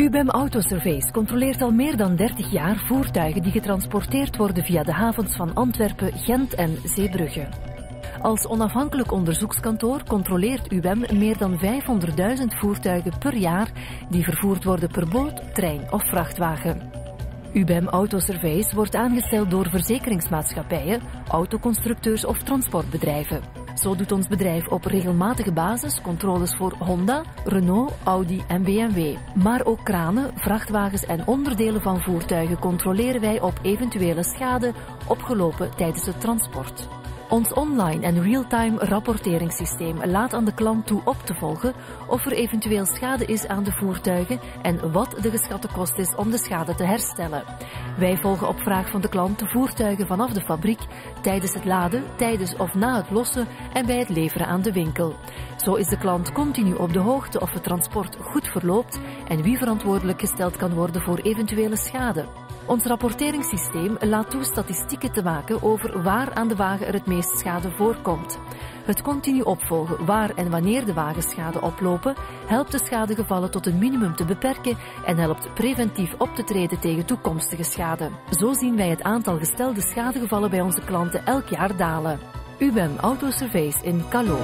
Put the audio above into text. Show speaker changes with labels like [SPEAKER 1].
[SPEAKER 1] UBEM Autosurveys controleert al meer dan 30 jaar voertuigen die getransporteerd worden via de havens van Antwerpen, Gent en Zeebrugge. Als onafhankelijk onderzoekskantoor controleert UBEM meer dan 500.000 voertuigen per jaar die vervoerd worden per boot, trein of vrachtwagen. UBEM Autosurveys wordt aangesteld door verzekeringsmaatschappijen, autoconstructeurs of transportbedrijven. Zo doet ons bedrijf op regelmatige basis controles voor Honda, Renault, Audi en BMW. Maar ook kranen, vrachtwagens en onderdelen van voertuigen controleren wij op eventuele schade opgelopen tijdens het transport. Ons online en real-time rapporteringssysteem laat aan de klant toe op te volgen of er eventueel schade is aan de voertuigen en wat de geschatte kost is om de schade te herstellen. Wij volgen op vraag van de klant de voertuigen vanaf de fabriek tijdens het laden, tijdens of na het lossen en bij het leveren aan de winkel. Zo is de klant continu op de hoogte of het transport goed verloopt en wie verantwoordelijk gesteld kan worden voor eventuele schade. Ons rapporteringssysteem laat toe statistieken te maken over waar aan de wagen er het meest schade voorkomt. Het continu opvolgen waar en wanneer de wagens schade oplopen, helpt de schadegevallen tot een minimum te beperken en helpt preventief op te treden tegen toekomstige schade. Zo zien wij het aantal gestelde schadegevallen bij onze klanten elk jaar dalen. UBEM Autosurveys in Calo.